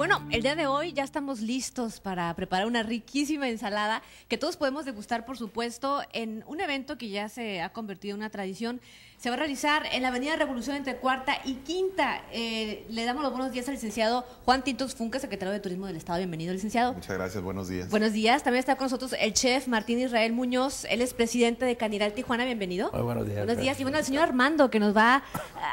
bueno, el día de hoy ya estamos listos para preparar una riquísima ensalada que todos podemos degustar, por supuesto, en un evento que ya se ha convertido en una tradición. Se va a realizar en la Avenida Revolución entre Cuarta y Quinta. Eh, le damos los buenos días al licenciado Juan Tintos Funca, secretario de Turismo del Estado. Bienvenido, licenciado. Muchas gracias, buenos días. Buenos días. También está con nosotros el chef Martín Israel Muñoz. Él es presidente de Caniral Tijuana. Bienvenido. Muy buenos días. Buenos días. Y bueno, el señor Armando, que nos va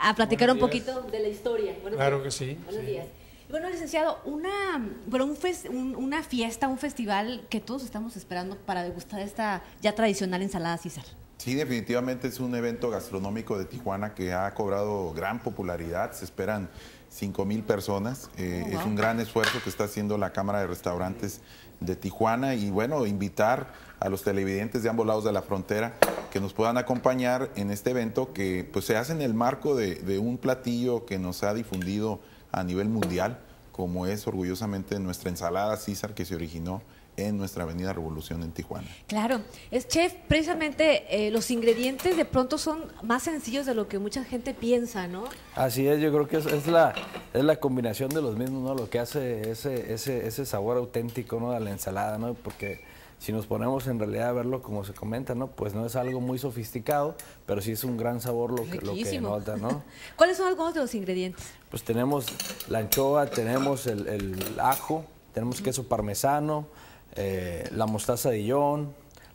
a platicar un poquito de la historia. Buenos claro que sí. Buenos días. Bueno, licenciado, una, bueno, un, una fiesta, un festival que todos estamos esperando para degustar esta ya tradicional ensalada César. Sí, definitivamente es un evento gastronómico de Tijuana que ha cobrado gran popularidad. Se esperan 5 mil personas. Eh, oh, es un gran esfuerzo que está haciendo la Cámara de Restaurantes de Tijuana y bueno, invitar a los televidentes de ambos lados de la frontera que nos puedan acompañar en este evento que pues se hace en el marco de, de un platillo que nos ha difundido a nivel mundial, como es orgullosamente nuestra ensalada César que se originó en nuestra Avenida Revolución en Tijuana. Claro, es chef, precisamente eh, los ingredientes de pronto son más sencillos de lo que mucha gente piensa, ¿no? Así es, yo creo que es, la, es la combinación de los mismos, ¿no? Lo que hace ese, ese, ese sabor auténtico, ¿no? De la ensalada, ¿no? Porque si nos ponemos en realidad a verlo como se comenta, ¿no? Pues no es algo muy sofisticado, pero sí es un gran sabor lo que, lo que nota, ¿no? ¿Cuáles son algunos de los ingredientes? Pues tenemos la anchoa, tenemos el, ajo, tenemos queso parmesano, eh, la mostaza de Dijon,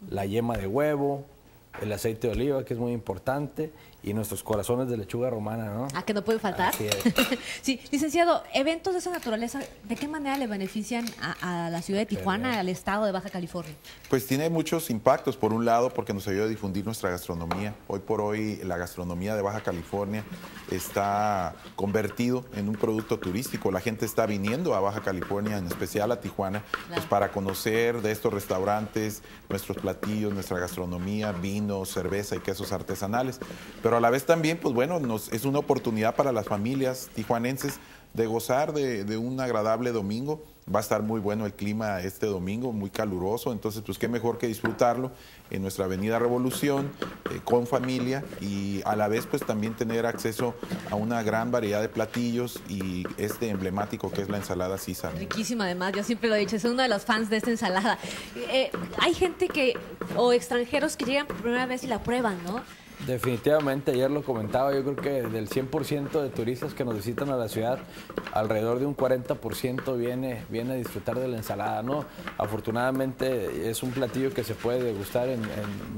la yema de huevo, el aceite de oliva, que es muy importante, y nuestros corazones de lechuga romana, ¿no? Ah, que no pueden faltar. sí, licenciado, eventos de esa naturaleza, ¿de qué manera le benefician a, la ciudad de Tijuana, al estado de Baja California? Pues tiene muchos impactos. Por un lado, porque nos ayuda a difundir nuestra gastronomía. Hoy por hoy, la gastronomía de Baja California está convertido en un producto turístico. La gente está viniendo a Baja California, en especial a Tijuana, pues para conocer de estos restaurantes, nuestros platillos, nuestra gastronomía, vinos, cerveza y quesos artesanales. Pero pero a la vez también, pues bueno, nos, es una oportunidad para las familias tijuanenses de gozar de, un agradable domingo. Va a estar muy bueno el clima este domingo, muy caluroso, entonces pues qué mejor que disfrutarlo en nuestra Avenida Revolución eh, con familia y a la vez pues también tener acceso a una gran variedad de platillos y este emblemático que es la ensalada César. Riquísima además, yo siempre lo he dicho, soy uno de los fans de esta ensalada. Eh, hay gente que, o extranjeros que llegan por primera vez y la prueban, ¿no? Definitivamente, ayer lo comentaba, yo creo que del 100% de turistas que nos visitan a la ciudad, alrededor de un 40% viene, viene a disfrutar de la ensalada, ¿no? Afortunadamente es un platillo que se puede degustar en,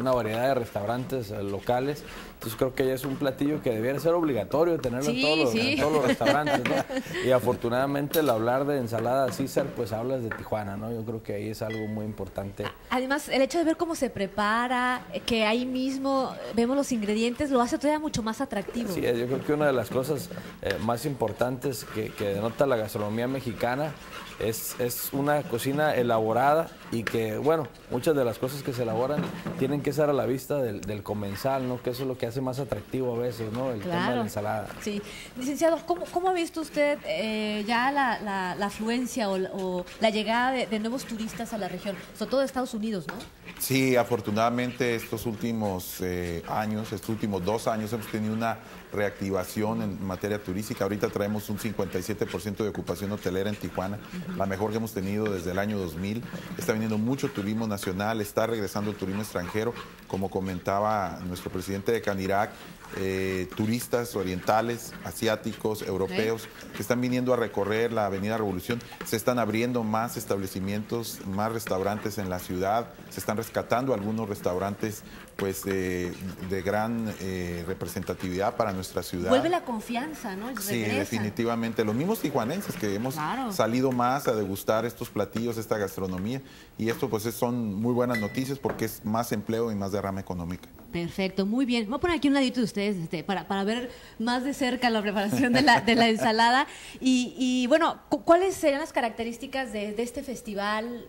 una variedad de restaurantes eh, locales, entonces creo que ya es un platillo que debiera ser obligatorio tenerlo en, todos los, todos los, restaurantes, ¿no? Y afortunadamente el hablar de ensalada César, pues hablas de Tijuana, ¿no? Yo creo que ahí es algo muy importante. Además, el hecho de ver cómo se prepara, que ahí mismo vemos los ingredientes lo hace todavía mucho más atractivo. Sí, yo creo que una de las cosas eh, más importantes que, denota la gastronomía mexicana es, es, una cocina elaborada y que, bueno, muchas de las cosas que se elaboran tienen que ser a la vista del, comensal, ¿no? Que eso es lo que hace más atractivo a veces, ¿no? El tema de la ensalada. Sí. Licenciado, ¿cómo, cómo ha visto usted eh, ya la, la, afluencia o, la llegada de, de, nuevos turistas a la región, sobre todo de Estados Unidos, ¿no? Sí, afortunadamente estos últimos eh, años, estos últimos dos años hemos tenido una reactivación en materia turística. Ahorita traemos un 57% de ocupación hotelera en Tijuana, la mejor que hemos tenido desde el año 2000. Está viniendo mucho turismo nacional, está regresando el turismo extranjero, como comentaba nuestro presidente de Canirac, eh, turistas orientales, asiáticos, europeos, que están viniendo a recorrer la Avenida Revolución. Se están abriendo más establecimientos, más restaurantes en la ciudad, se están rescatando algunos restaurantes pues de gran eh, representatividad para nuestra ciudad. Vuelve la confianza, ¿no? Sí, definitivamente. Los mismos tijuanenses que hemos salido más a degustar estos platillos, esta gastronomía, y esto pues son muy buenas noticias porque es más empleo y más derrama económica. Perfecto, muy bien. Voy a poner aquí un ladito de ustedes este, para, para ver más de cerca la preparación de la, de la ensalada. Y, bueno, ¿cuáles serán las características de, este festival?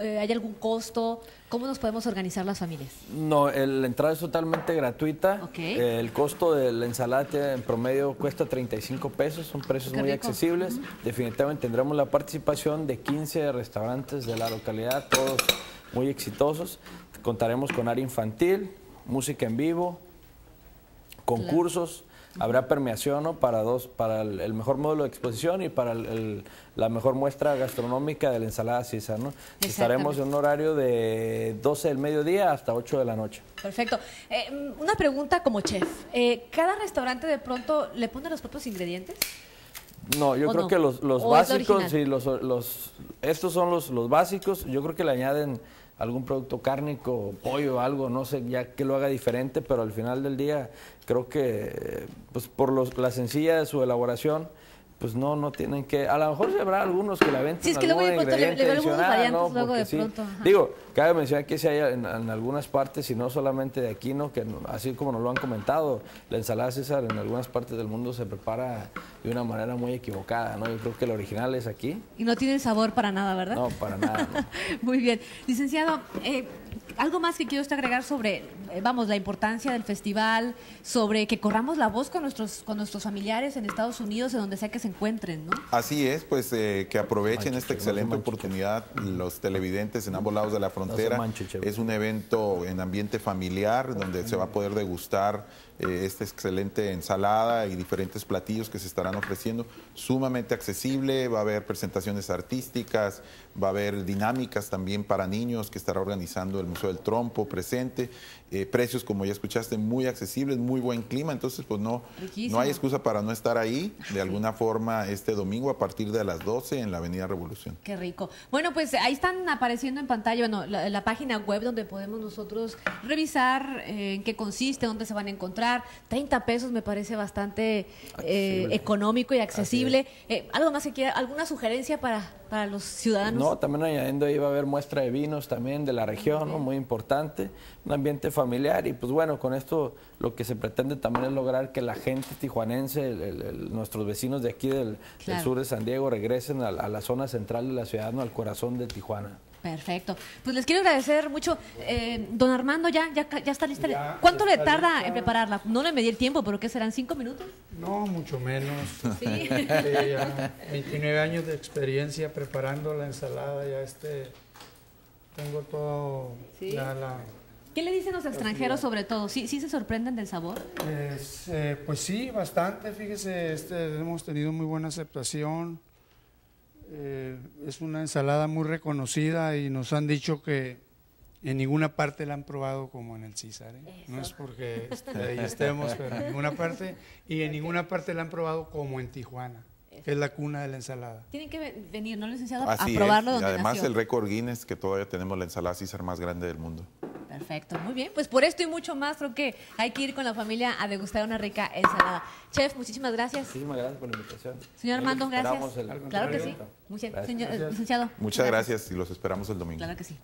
Eh, ¿Hay algún costo? ¿Cómo nos podemos organizar las familias? No, la entrada es totalmente gratuita. el costo de la ensalada en promedio cuesta 35 pesos, son precios muy accesibles. Definitivamente tendremos la participación de 15 restaurantes de la localidad, todos muy exitosos. Contaremos con área infantil, música en vivo, concursos. habrá premiación ¿no? para dos, para el, el mejor módulo de exposición y para el- el- la mejor muestra gastronómica de la ensalada César, ¿no? Estaremos en un horario de 12 del mediodía hasta 8 de la noche. Perfecto. Eh, mm, una pregunta como chef. Eh, ¿Cada restaurante de pronto le pone los propios ingredientes? No, yo ¿O creo no? que los, los ¿O es la básicos, sí, los, los, estos son los, los básicos. Yo creo que le añaden algún producto cárnico, pollo, algo, no sé, ya que lo haga diferente, pero al final del día creo que, pues por los- la sencilla de su elaboración, pues no, no tienen que, a lo mejor habrá algunos que la venden Sí, es que luego le- le algunas variantes luego de pronto, ajá. Digo, cabe mencionar que si hay en, en algunas partes, y no solamente de aquí, ¿no? que no- así como nos lo han comentado, la ensalada César en algunas partes del mundo se prepara de una manera muy equivocada, ¿no? Yo creo que el original es aquí. Y no tienen sabor para nada, ¿verdad? No, para nada. ¿no? Muy bien. Licenciado, eh, algo más que quiero usted agregar sobre, eh, vamos, la importancia del festival, sobre que corramos la voz con nuestros, con nuestros familiares en Estados Unidos, en donde sea que se encuentren, ¿no? Así es, pues eh, que aprovechen Manche, esta excelente manche, oportunidad los televidentes en ambos lados de la frontera. es un evento en ambiente familiar donde se va a poder degustar eh, esta excelente ensalada y diferentes platillos que se estarán ofreciendo, sumamente accesible, va a haber presentaciones artísticas, va a haber dinámicas también para niños que estará organizando el Museo del Trompo presente, eh, precios como ya escuchaste muy accesibles, muy buen clima, entonces pues no, Riquísimo. no hay excusa para no estar ahí de alguna forma este domingo a partir de las 12 en la Avenida Revolución. Qué rico. Bueno, pues ahí están apareciendo en pantalla bueno, la, la página web donde podemos nosotros revisar eh, en qué consiste, dónde se van a encontrar. 30 pesos me parece bastante eh, Accesible. Económico y accesible. Eh, ¿Algo más que quiera? ¿Alguna sugerencia para, para los ciudadanos? No, también añadiendo ahí va a haber muestra de vinos también de la región, ¿no? muy importante, un ambiente familiar y pues bueno, con esto lo que se pretende también es lograr que la gente tijuanense, el- el- el- nuestros vecinos de aquí del, sur de San Diego regresen a, la- a la zona central de la ciudad, ¿no? al corazón de Tijuana. Perfecto. Pues les quiero agradecer mucho. Eh, don Armando, ¿ya, ya, ya está lista? Ya ¿Cuánto le tarda lista. en prepararla? No le medí el tiempo, pero ¿qué serán? ¿Cinco minutos? No, mucho menos. Sí. Sí, ya 29 años de experiencia preparando la ensalada, ya este, tengo todo, Sí. la, ¿Qué le dicen los extranjeros sobre todo? ¿Sí, ¿Sí se sorprenden del sabor? es, eh, pues sí, bastante, fíjese, este, hemos tenido muy buena aceptación, Eh, es una ensalada muy reconocida y nos han dicho que en ninguna parte la han probado como en el César, ¿eh? no es porque este, ahí estemos, pero en ninguna parte, y en ninguna parte la han probado como en Tijuana, que es la cuna de la ensalada. Tienen que ve- venir, ¿no, licenciado? Así a probarlo es. Y donde además nació. el récord Guinness que todavía tenemos la ensalada César más grande del mundo. Perfecto, muy bien. Pues por esto y mucho más, creo que hay que ir con la familia a degustar una rica ensalada. Chef, muchísimas gracias. Muchísimas gracias por la invitación. Señor Armando, gracias. el- Claro que sí. bien. Gracias. Señor- Gracias. Muchas gracias y los esperamos el domingo. Claro que sí.